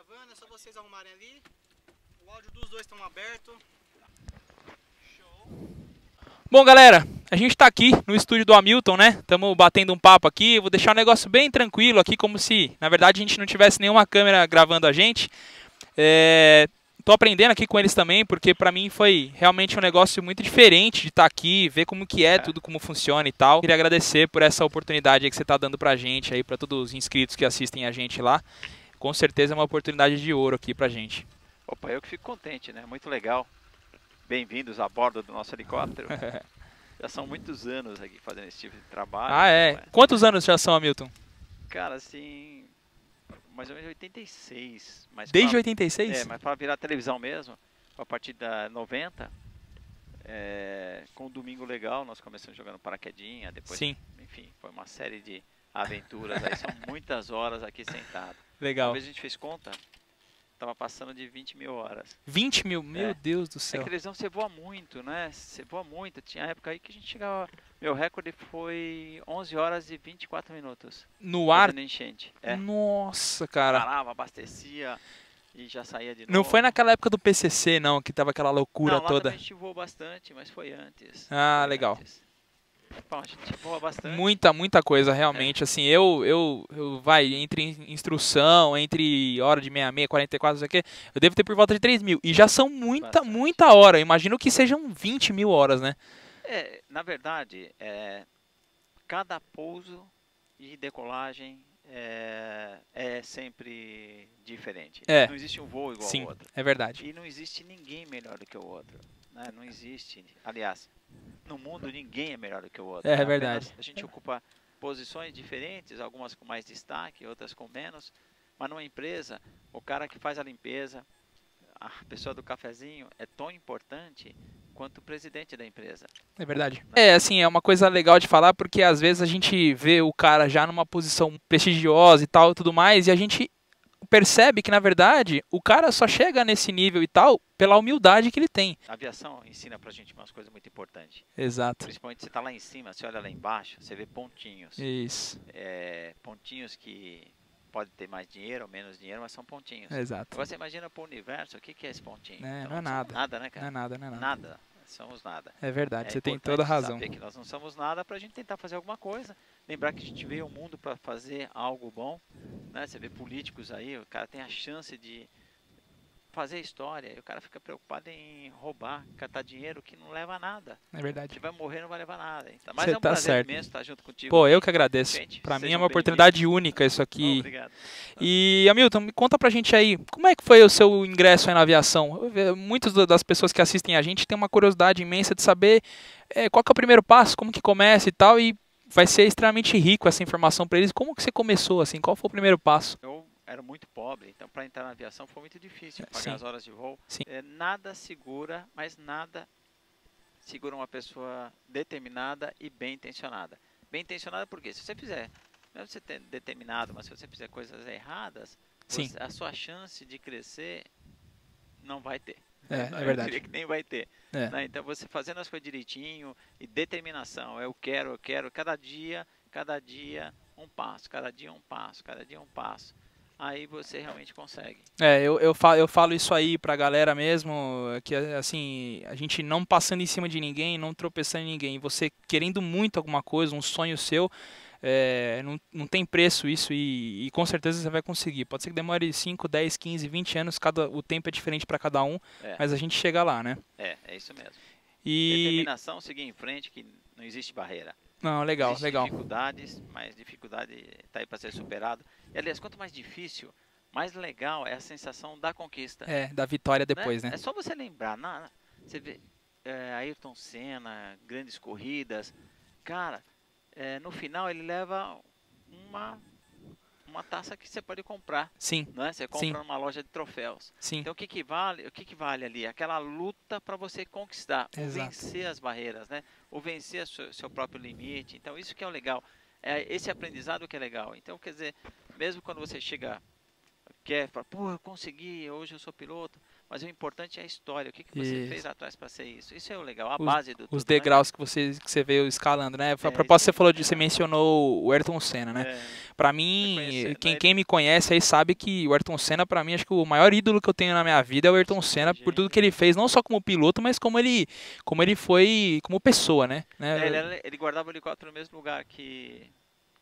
gravando, é só vocês arrumarem ali. O áudio dos dois estão aberto. Bom, galera, a gente tá aqui no estúdio do Hamilton, né? Estamos batendo um papo aqui. Vou deixar o negócio bem tranquilo aqui, como se, na verdade, a gente não tivesse nenhuma câmera gravando a gente. É... Tô aprendendo aqui com eles também, porque para mim foi realmente um negócio muito diferente de estar tá aqui, ver como que é, tudo como funciona e tal. Queria agradecer por essa oportunidade que você tá dando pra gente aí, para todos os inscritos que assistem a gente lá. Com certeza é uma oportunidade de ouro aqui pra gente. Opa, eu que fico contente, né? Muito legal. Bem-vindos a bordo do nosso helicóptero. já são muitos anos aqui fazendo esse tipo de trabalho. Ah, é? Né? Quantos anos já são, Hamilton? Cara, assim, mais ou menos 86. Mas Desde pra, 86? É, mas para virar televisão mesmo, a partir da 90, é, com um domingo legal, nós começamos jogando paraquedinha, depois, Sim. enfim, foi uma série de aventuras, aí são muitas horas aqui sentado. Legal. Uma vez a gente fez conta, Tava passando de 20 mil horas. 20 mil? Meu é. Deus do céu. É que televisão você voa muito, né? Você voa muito. Tinha época aí que a gente chegava. Meu recorde foi 11 horas e 24 minutos. No ar? enchente. É. Nossa, cara. Parava, abastecia e já saía de novo. Não foi naquela época do PCC, não, que tava aquela loucura não, lá toda. a gente voou bastante, mas foi antes. Ah, foi legal. Antes. Bom, a gente voa bastante. Muita, muita coisa, realmente. É. Assim, eu, eu, eu, vai, entre instrução, entre hora de 66, 44, não sei o quê, eu devo ter por volta de 3 mil. E já são muita, bastante. muita hora. Eu imagino que sejam 20 mil horas, né? É, na verdade, é, cada pouso e decolagem é, é, sempre diferente. É. Não existe um voo igual Sim, ao outro. É verdade. E não existe ninguém melhor do que o outro. Né? Não existe. Aliás, no mundo ninguém é melhor do que o outro. É, é verdade. A gente ocupa posições diferentes, algumas com mais destaque, outras com menos. Mas numa empresa, o cara que faz a limpeza, a pessoa do cafezinho é tão importante quanto o presidente da empresa. É verdade. É, assim, é uma coisa legal de falar porque às vezes a gente vê o cara já numa posição prestigiosa e tal, tudo mais, e a gente percebe que, na verdade, o cara só chega nesse nível e tal pela humildade que ele tem. A aviação ensina pra gente umas coisas muito importantes. Exato. Principalmente você tá lá em cima, você olha lá embaixo, você vê pontinhos. Isso. É, pontinhos que pode ter mais dinheiro ou menos dinheiro, mas são pontinhos. Exato. Você imagina pro universo, o que, que é esse pontinho? É, então, não é nada. Nada, né, cara? Não é nada, não é nada. Nada. Somos nada. É verdade, é você tem toda a razão. saber que nós não somos nada para a gente tentar fazer alguma coisa. Lembrar que a gente veio ao mundo para fazer algo bom. Né? Você vê políticos aí, o cara tem a chance de fazer história e o cara fica preocupado em roubar, catar dinheiro que não leva a nada. É verdade. Se vai morrer, não vai levar nada. Então, mas Você é um tá prazer certo. imenso estar junto contigo. Pô, eu que agradeço. Pra mim é uma oportunidade única isso aqui. Oh, obrigado. E, Hamilton, me conta pra gente aí, como é que foi o seu ingresso aí na aviação? Muitas das pessoas que assistem a gente têm uma curiosidade imensa de saber é, qual que é o primeiro passo, como que começa e tal, e vai ser extremamente rico essa informação para eles. Como que você começou, assim, qual foi o primeiro passo? Eu era muito pobre, então para entrar na aviação foi muito difícil, pagar Sim. as horas de voo. Sim. É, nada segura, mas nada segura uma pessoa determinada e bem intencionada. Bem intencionada porque se você fizer, não é você ter determinado, mas se você fizer coisas erradas, você- a sua chance de crescer não vai ter. É, Eu é verdade. diria que nem vai ter. É. né? Então você fazendo as coisas direitinho e determinação, eu quero, eu quero, cada dia, cada dia um passo, cada dia um passo, cada dia um passo. Aí você realmente consegue. É, eu, eu, falo, eu falo isso aí pra galera mesmo, que assim, a gente não passando em cima de ninguém, não tropeçando em ninguém, você querendo muito alguma coisa, um sonho seu, é, não, não tem preço isso e, e com certeza você vai conseguir. Pode ser que demore 5, 10, 15, 20 anos, cada, o tempo é diferente para cada um, É. mas a gente chega lá, né? É, é isso mesmo. E. Determinação, seguir em frente, que não existe barreira. Não, legal, Existem legal. dificuldades, mas dificuldade está aí para ser superado. E aliás, quanto mais difícil, mais legal é a sensação da conquista. É, da vitória depois, né? É só você lembrar. Na- você vê é, Ayrton Senna, grandes corridas. Cara, é, no final ele leva uma, uma taça que você pode comprar. Sim, Não é? Você compra Sim. numa loja de troféus. sim. Então o que, que vale? O que, que vale ali? Aquela luta para você conquistar, vencer as barreiras, né? Ou vencer o seu, seu próprio limite. Então isso que é o legal. É esse aprendizado que é legal. Então quer dizer, mesmo quando você chega quer falar, pô, eu consegui, hoje eu sou piloto, mas o importante é a história, o que, que você Isso. fez atrás para ser isso. Isso é o legal, a Os- base do Os né? degraus que você, que você veio escalando, né? A É, isso você falou de, você mencionou o Ayrton Senna, né? É, Pra mim, quem, quem me conhece aí sabe que o Ayrton Senna, pra mim, acho que o maior ídolo que eu tenho na minha vida é o Ayrton Senna, por tudo que ele fez, não só como piloto, mas como ele, como ele foi como pessoa, né? né? É, ele, era- ele guardava o helicóptero no mesmo lugar que,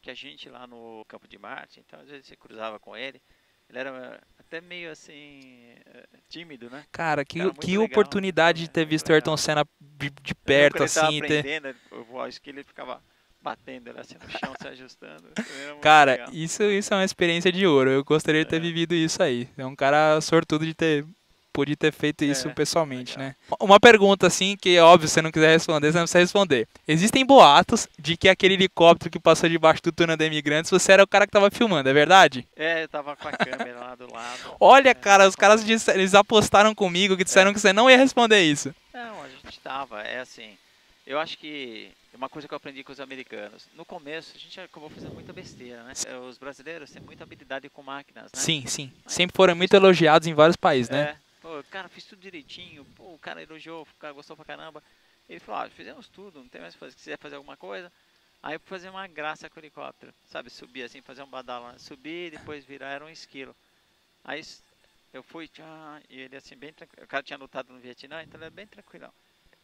que a gente lá no Campo de Marte, então às vezes você cruzava com ele. Ele era até meio assim, eh, tímido, né? Cara, que, Cara, que legal, oportunidade de ter visto o Ayrton Senna de, de perto, quando ele tava assim. Ter... eu acho que ele ficava batendo ele assim no chão, se ajustando. Cara, legal. isso, isso é uma experiência de ouro. Eu gostaria de ter É. vivido isso aí. É um cara sortudo de ter pôde ter feito isso É, pessoalmente, legal. né? Uma pergunta assim que é óbvio, se você não quiser responder, você não precisa responder. Existem boatos de que aquele helicóptero que passou debaixo do túnel da Imigrantes, você era o cara que tava filmando, é verdade? É, eu tava com a câmera lá do lado. Olha, É, cara, os caras disseram- eles apostaram comigo que disseram que você não ia responder isso. Não, a gente tava, é assim. Eu acho que é uma coisa que eu aprendi com os americanos. No começo, a gente acabou fazendo muita besteira, né? É, Os brasileiros têm muita habilidade com máquinas, né? Sim, sim. Sempre foram muito elogiados em vários países, né? É, pô, cara, fiz tudo direitinho, pô, o cara elogiou, o cara gostou pra caramba. Ele falou, ah, fizemos tudo, não tem mais o que fazer, se quiser fazer alguma coisa. Aí eu fazer uma graça com o helicóptero, sabe, subir assim, fazer um badalo, subir, depois virar, era um esquilo. Aí eu fui, e ele assim, bem tranquilo, o cara tinha lutado no Vietnã, então ele era bem tranquilão.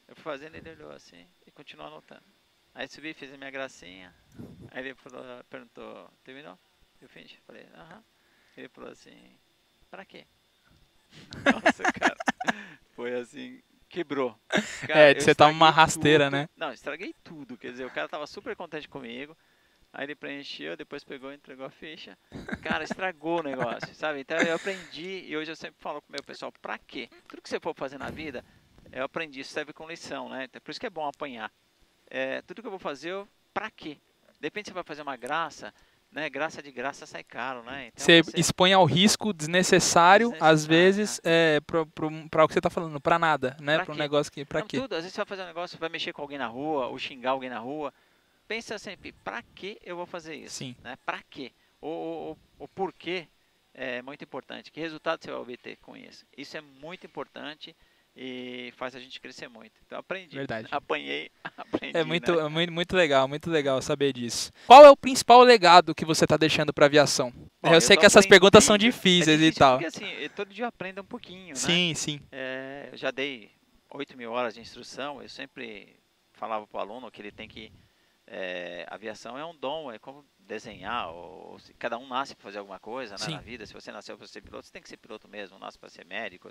Eu fui fazendo, ele olhou assim, e continuou anotando. Aí subi, fiz a minha gracinha, aí ele falou, perguntou, terminou? Eu falei, aham. Ele falou assim, pra quê? Nossa, cara. Foi assim, quebrou. Cara, É, você tava uma rasteira, tudo. né? Não, estraguei tudo. Quer dizer, o cara tava super contente comigo. Aí ele preencheu, depois pegou e entregou a ficha. Cara, estragou o negócio, sabe? Então eu aprendi e hoje eu sempre falo com o meu pessoal, pra quê? Tudo que você for fazer na vida, eu aprendi, isso serve com lição, né? Então, por isso que é bom apanhar. É, tudo que eu vou fazer, eu, pra quê? De repente você vai fazer uma graça, né? Graça de graça sai caro, né? Então, Você expõe ao risco desnecessário, às Desnecessário, vezes, é, pro, pro, pra o que você tá falando, pra nada, né? Pra um negócio que. Não, quê? Tudo, às vezes você vai fazer um negócio, vai mexer com alguém na rua, ou xingar alguém na rua. Pensa sempre, pra que eu vou fazer isso? Sim. Né? Pra quê? O, o- o porquê é muito importante. Que resultado você vai obter com isso? Isso é muito importante e faz a gente crescer muito. Então aprendi. Verdade. Apanhei, aprendi. É muito, né? é muito, muito legal, muito legal saber disso. Qual é o principal legado que você tá deixando pra aviação? Bom, eu eu sei que essas perguntas são aprendendo. difíceis é e tal. Porque assim, todo dia aprendo um pouquinho, né? Sim, sim. É, eu já dei 8 mil horas de instrução, eu sempre falava para o aluno que ele tem que. é, aviação é um dom, é como desenhar, ou, se- cada um nasce para fazer alguma coisa né, na vida. Se você nasceu para ser piloto, você tem que ser piloto mesmo, não nasce para ser médico,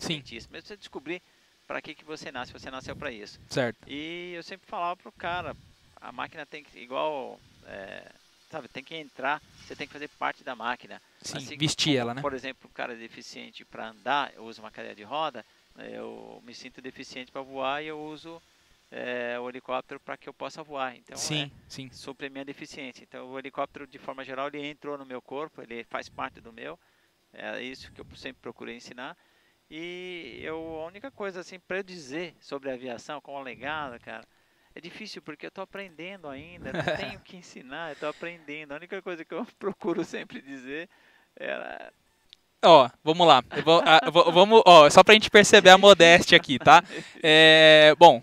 Sim, cientista, mesmo você descobrir para que, que você nasce, você nasceu para isso. certo. E eu sempre falava pro cara, a máquina tem que, igual, é, sabe, tem que entrar, você tem que fazer parte da máquina. Sim, Assim vestir como, ela, né? Por exemplo, o cara é deficiente para andar, eu uso uma cadeira de roda, eu me sinto deficiente para voar e eu uso é, o helicóptero para que eu possa voar. Então, Sim, sim. é, supre a minha deficiência. Então, o helicóptero, de forma geral, ele entrou no meu corpo, ele faz parte do meu. É isso que eu sempre procurei ensinar. E eu, a única coisa assim para eu dizer sobre a aviação como legado, cara, é difícil porque eu estou aprendendo ainda, não tenho que ensinar, eu estou aprendendo. A única coisa que eu procuro sempre dizer era Ó, vamos lá. Vou- ah, eu vou- vamos, ó, só pra gente perceber a modéstia aqui, tá? É, bom,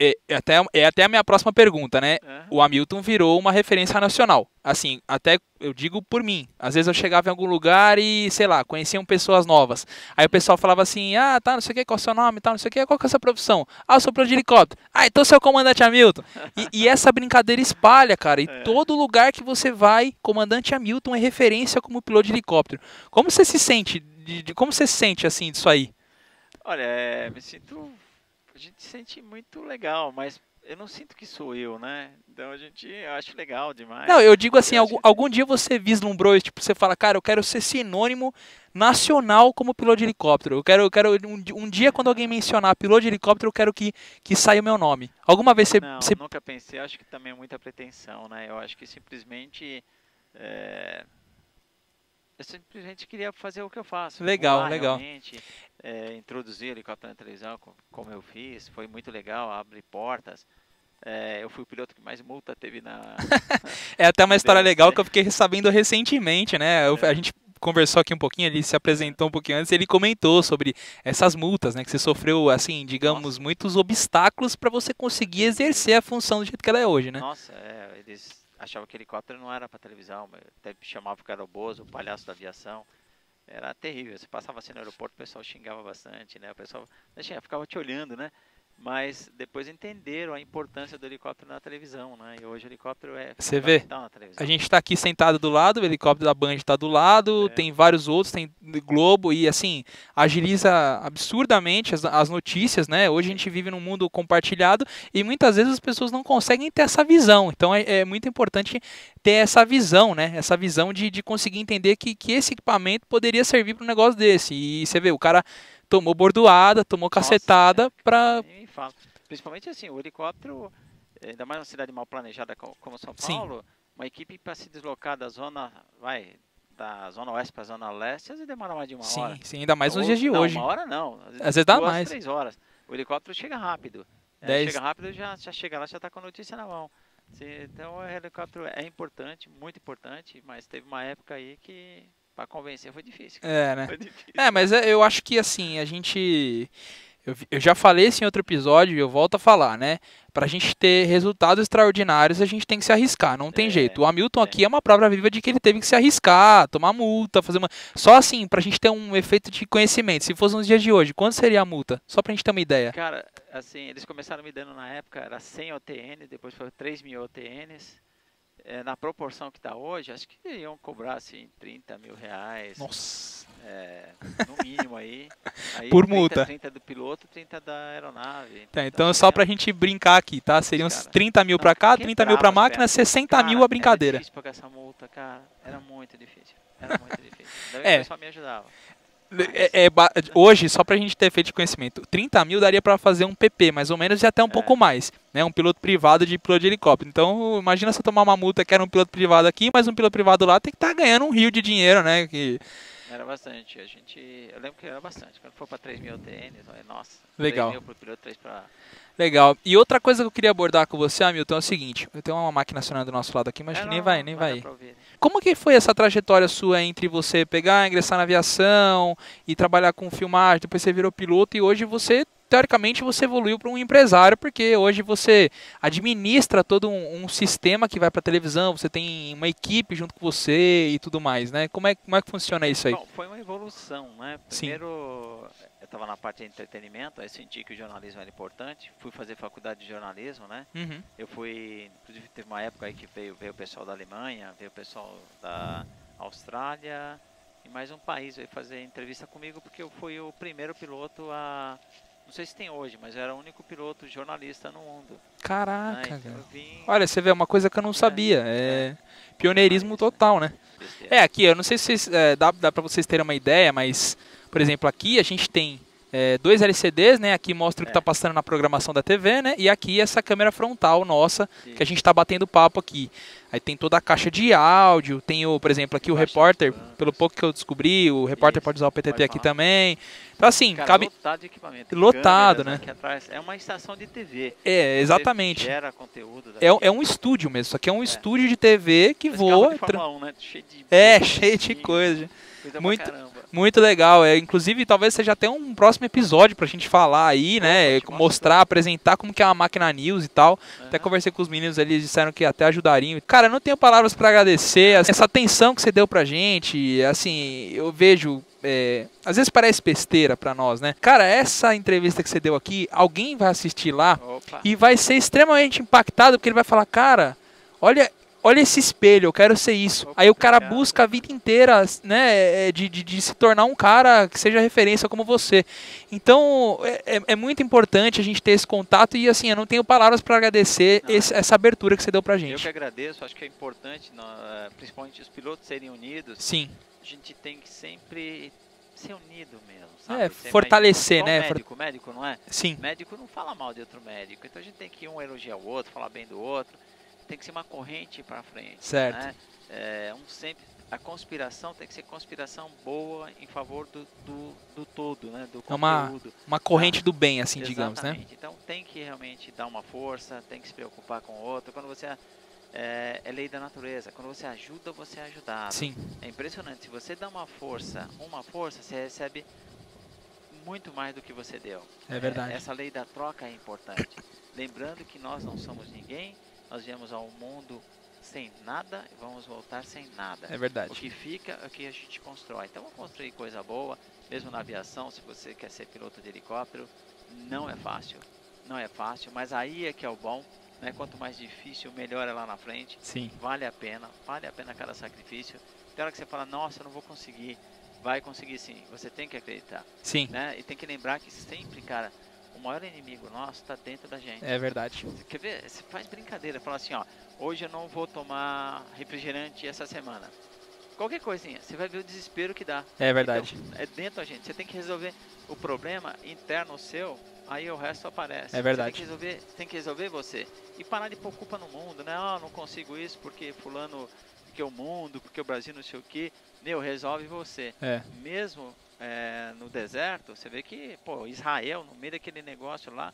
é, é até, é até a minha próxima pergunta, né? Aham. o Hamilton virou uma referência nacional. Assim, até eu digo por mim. Às vezes eu chegava em algum lugar e, sei lá, conheciam pessoas novas. Aí o pessoal falava assim: ah, tá, não sei o que, qual é o seu nome, tá, não sei o que, qual que é a sua profissão? Ah, eu sou piloto de helicóptero. Ah, então você é o comandante Hamilton. E, e essa brincadeira espalha, cara. E É. todo lugar que você vai, comandante Hamilton é referência como piloto de helicóptero. Como você se sente? De, de- como você se sente assim disso aí? Olha, me sinto. A gente se sente muito legal, mas eu não sinto que sou eu, né? Então a gente eu acho legal demais. Não, eu digo assim, algum, algum dia você vislumbrou isso, tipo, você fala, cara, eu quero ser sinônimo nacional como piloto de helicóptero. Eu quero, eu quero um, um dia quando alguém mencionar piloto de helicóptero, eu quero que, que saia o meu nome. Alguma vez você, Não, você- nunca pensei. Acho que também é muita pretensão, né? Eu acho que simplesmente. é, Eu simplesmente queria fazer o que eu faço. Legal, voar legal. É, introduzir helicóptero na televisão, co- como eu fiz. Foi muito legal, abre portas. É, eu fui o piloto que mais multa teve na. é até uma história legal que eu fiquei sabendo recentemente, né? Eu- a gente conversou aqui um pouquinho, ele se apresentou um pouquinho antes, ele comentou sobre essas multas, né? Que você sofreu, assim, digamos, Nossa. muitos obstáculos para você conseguir exercer a função do jeito que ela é hoje, né? Nossa, é, eles achavam que helicóptero não era para televisão, até chamavam que era o Bozo, o palhaço da aviação. Era terrível. Você passava assim no aeroporto, o pessoal xingava bastante, né? O pessoal deixa, ficava te olhando, né? Mas depois entenderam a importância do helicóptero na televisão, né? E hoje o helicóptero é Você vê? fundamental na televisão. A gente está aqui sentado do lado, o helicóptero da Band está do lado, É. tem vários outros, tem Globo e assim, agiliza absurdamente as, as notícias, né? Hoje a gente vive num mundo compartilhado e muitas vezes as pessoas não conseguem ter essa visão. Então é, é muito importante ter essa visão, né? Essa visão de, de conseguir entender que, que esse equipamento poderia servir para um negócio desse. E você vê, o cara tomou bordoada, tomou Nossa, cacetada para Nem me fala. Principalmente assim, o helicóptero, ainda mais uma cidade mal planejada co- como São Sim. Paulo, uma equipe para se deslocar da zona, vai, da zona oeste para a zona leste, às vezes demora mais de uma sim, hora. sim, ainda mais nos Ou- dias de não, hoje. Uma hora não. Às vezes dá duas, mais. três horas. O helicóptero chega rápido. É, Dez. chega rápido, já, já chega lá, já está com a notícia na mão. Se- Então o helicóptero é importante, muito importante, mas teve uma época aí que para convencer foi difícil. cara. É, né? Foi difícil. É, mas é- eu acho que assim, a gente. Eu, eu já falei isso em outro episódio e eu volto a falar, né? Pra gente ter resultados extraordinários, a gente tem que se arriscar, não tem É, jeito. O Hamilton é. aqui é uma prova viva de que ele teve que se arriscar, tomar multa, fazer uma. Só assim, pra gente ter um efeito de conhecimento. Se fosse nos dias de hoje, quanto seria a multa? Só pra gente ter uma ideia. Cara, assim, eles começaram me dando na época, era 100 OTN, depois foi 3 mil OTNs. É, na proporção que está hoje, acho que iam cobrar assim 30 mil reais, Nossa. é, no mínimo aí. Aí Por 30, multa. 30 do piloto, 30 da aeronave. Tá, então, só pra gente brincar aqui, tá? Seriam Cara, 30 mil pra cá, 30 mil pra máquina, 60 mil a brincadeira. Era difícil pagar essa multa, cara. Era muito difícil. Era muito difícil. Bem É. o pessoal me ajudava. É, é hoje, só pra gente ter feito de conhecimento, 30 mil daria pra fazer um PP, mais ou menos, e até um É. pouco mais, né? Um piloto privado de piloto de helicóptero. Então, imagina se eu tomar uma multa que era um piloto privado aqui, mas um piloto privado lá tem que estar ganhando um rio de dinheiro, né? Que... Era bastante. A gente. Eu lembro que era bastante. Quando for pra 3 mil falei, nossa. Legal. 3 mil pro piloto, 3 pra. Legal. E outra coisa que eu queria abordar com você, Hamilton, é o seguinte: eu tenho uma máquina acionando do nosso lado aqui, mas É, nem não, vai, nem vai vai. Como que foi essa trajetória sua entre você pegar, ingressar na aviação e trabalhar com filmagem, depois você virou piloto e hoje você, teoricamente, você evoluiu para um empresário, porque hoje você administra todo um, um sistema que vai para televisão, você tem uma equipe junto com você e tudo mais, né? Como é, como é que funciona isso aí? Bom, foi uma evolução, né? Sim. Eu estava na parte de entretenimento, aí senti que o jornalismo era importante. Fui fazer faculdade de jornalismo, né? Uhum. Eu fui, inclusive teve uma época aí que veio, veio o pessoal da Alemanha, veio o pessoal da Austrália e mais um país veio fazer entrevista comigo porque eu fui o primeiro piloto a, não sei se tem hoje, mas eu era o único piloto jornalista no mundo. né? Caraca, Então cara. eu vim Olha, você vê uma coisa que eu não sabia. É pioneirismo total, né? É, aqui, eu não sei se é, dá, dá para vocês terem uma ideia, mas, por exemplo, aqui a gente tem é, dois LCDs, né? Aqui mostra o que É. está passando na programação da TV, né? E aqui essa câmera frontal nossa, Sim. que a gente está batendo papo aqui. Aí tem toda a caixa de áudio, tem o, por exemplo, aqui o Caixa repórter, pelo pouco que eu descobri, o repórter Isso, pode usar o PTT aqui também. Então assim, Cara, cabe lotado de equipamento. Lotado, câmeras né? Atrás. É uma estação de TV. é exatamente. Gera conteúdo. É, um- é um estúdio mesmo, isso aqui é um É. estúdio de TV que voa. de tra- Fórmula 1, né? Cheio de É, cheio de coisa Muito-. Muito legal. É, inclusive, talvez seja até um próximo episódio pra gente falar aí, né? te Mostrar, apresentar como que é uma máquina news e tal. Até Aham. conversei com os meninos, eles disseram que até ajudariam. Cara, eu não tenho palavras pra agradecer essa atenção que você deu pra gente. Assim, eu vejo. é, às vezes parece besteira pra nós, né? Cara, essa entrevista que você deu aqui, alguém vai assistir lá Opa. e vai ser extremamente impactado porque ele vai falar, cara, olha, olha esse espelho, eu quero ser isso. Aí o cara obrigado. busca a vida inteira, né, é, de, de, de se tornar um cara que seja referência como você. Então é, é- é muito importante a gente ter esse contato e assim, eu não tenho palavras para agradecer Não, esse- essa abertura que você deu pra Eu que gente. agradeço, acho que é importante, principalmente os pilotos serem unidos. Sim, A gente tem que sempre ser unido mesmo, sabe? É, Ser fortalecer, mais- né? Médico, médico, não é? sim, Médico não fala mal de outro médico, então a gente tem que um elogiar o outro, falar bem do outro. Tem que ser uma corrente para frente. Certo. Né? É, um sempre, a conspiração tem que ser conspiração boa em favor do, do, do todo, né? Do É uma conteúdo. uma corrente do bem, assim, digamos, né? Exatamente. Então tem que realmente dar uma força, tem que se preocupar com o outro. Quando você é, é lei da natureza. Quando você ajuda, você é ajudado. Sim, É impressionante. Se você dá uma força, uma força, você recebe muito mais do que você deu. é verdade. essa lei da troca é importante. Lembrando que nós não somos ninguém, nós viemos ao mundo sem nada e vamos voltar sem nada. É O verdade. que fica é o que a gente constrói. Então, vamos construir coisa boa, mesmo na aviação, se você quer ser piloto de helicóptero, não é fácil. Não é fácil, mas aí é que é o bom. Né? Quanto mais difícil, melhor é lá na frente. Sim, Vale a pena, vale a pena cada sacrifício. Tem hora que você fala, nossa, eu não vou conseguir. Vai conseguir sim, você tem que acreditar. sim, Né? E tem que lembrar que sempre, cara, o maior inimigo nosso está dentro da gente. é verdade. Você quer ver? Você faz brincadeira, fala assim, ó, hoje eu não vou tomar refrigerante essa semana. Qualquer coisinha, você vai ver o desespero que dá. É verdade. Então, é dentro da gente. Você tem que resolver o problema interno seu, aí o resto aparece. É verdade. Você tem que resolver, tem que resolver você. E parar de pôr culpa no mundo, né? Ah, não consigo isso porque fulano, porque o mundo, porque o Brasil não sei o quê. Meu, resolve você. É, Mesmo é, no deserto, você vê que, pô, Israel, no meio daquele negócio lá,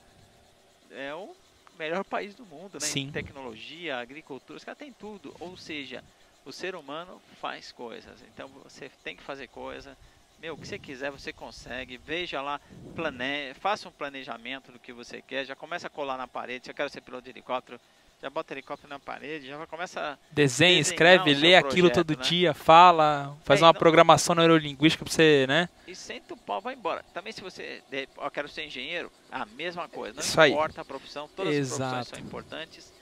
é o melhor país do mundo, né? Sim. Em tecnologia, agricultura, os caras têm tudo. Ou seja, o ser humano faz coisas. Então você tem que fazer coisa. Meu, o que você quiser, você consegue. Veja lá, plane... faça um planejamento do que você quer. Já começa a colar na parede. Se eu quero ser piloto de helicóptero, já bota helicóptero na parede, já começa a desenha, escreve, lê aquilo projeto, todo né? dia, fala, faz É, uma então- programação neurolinguística pra você, né? e senta o pau vai embora. Também se você, eu quero ser engenheiro, a mesma coisa. Não Isso aí. importa a profissão, todas as Exato. profissões são importantes.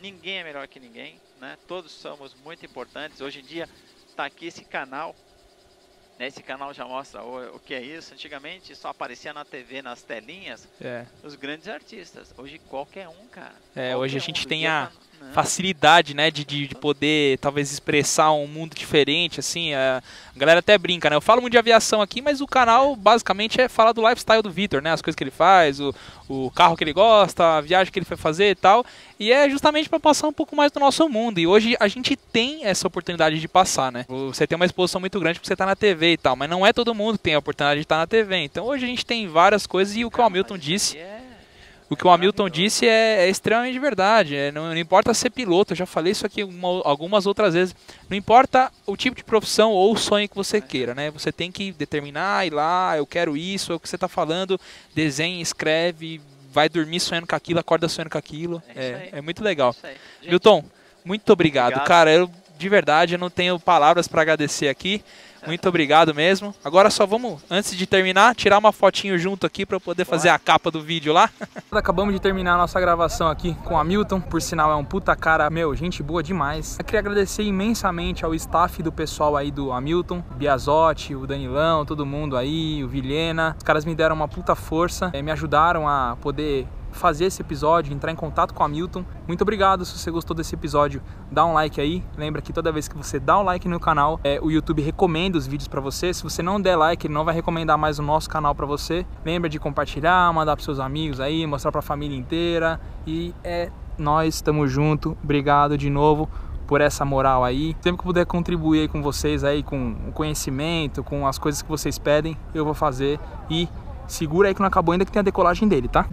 Ninguém é melhor que ninguém, né? Todos somos muito importantes. Hoje em dia tá aqui esse canal? Esse canal já mostra o, o que é isso. Antigamente só aparecia na TV, nas telinhas, É, os grandes artistas. Hoje qualquer um, cara. É, Qualquer hoje a um, gente do tem a. facilidade, né, de, de, de poder talvez expressar um mundo diferente, assim, a galera até brinca, né, eu falo muito de aviação aqui, mas o canal basicamente é falar do lifestyle do Vitor, né, as coisas que ele faz, o, o carro que ele gosta, a viagem que ele foi fazer e tal, e é justamente para passar um pouco mais do nosso mundo, e hoje a gente tem essa oportunidade de passar, né, você tem uma exposição muito grande porque você tá na TV e tal, mas não é todo mundo que tem a oportunidade de estar na TV, então hoje a gente tem várias coisas e o que o Hamilton disse... é- O que É o Hamilton disse é, é extremamente verdade. é, não, não importa ser piloto, eu já falei isso aqui uma- algumas outras vezes. Não importa o tipo de profissão ou o sonho que você queira, né? Você tem que determinar, ir lá, eu quero isso, é o que você está falando, desenha, escreve, vai dormir sonhando com aquilo, acorda sonhando com aquilo. É É, é muito legal. Aí. Gente, Milton, muito obrigado. obrigado. Cara, eu de verdade eu não tenho palavras para agradecer aqui. Muito obrigado mesmo. Agora só vamos, antes de terminar, tirar uma fotinho junto aqui para eu poder fazer a capa do vídeo lá. Acabamos de terminar a nossa gravação aqui com o Hamilton. Por sinal, é um puta cara, meu, gente boa demais. Eu queria agradecer imensamente ao staff do pessoal aí do Hamilton, o Biazotti, o Danilão, todo mundo aí, o Vilhena. Os caras me deram uma puta força, eh, me ajudaram a poder fazer esse episódio, entrar em contato com a Milton. Muito obrigado se você gostou desse episódio. Dá um like aí. Lembra que toda vez que você dá um like no canal, é, o YouTube recomenda os vídeos para você. Se você não der like, ele não vai recomendar mais o nosso canal para você. Lembra de compartilhar, mandar para seus amigos aí, mostrar para a família inteira. E é nós estamos junto. Obrigado de novo por essa moral aí. Sempre que puder contribuir aí com vocês aí com o conhecimento, com as coisas que vocês pedem, eu vou fazer e segura aí que não acabou ainda que tem a decolagem dele, tá?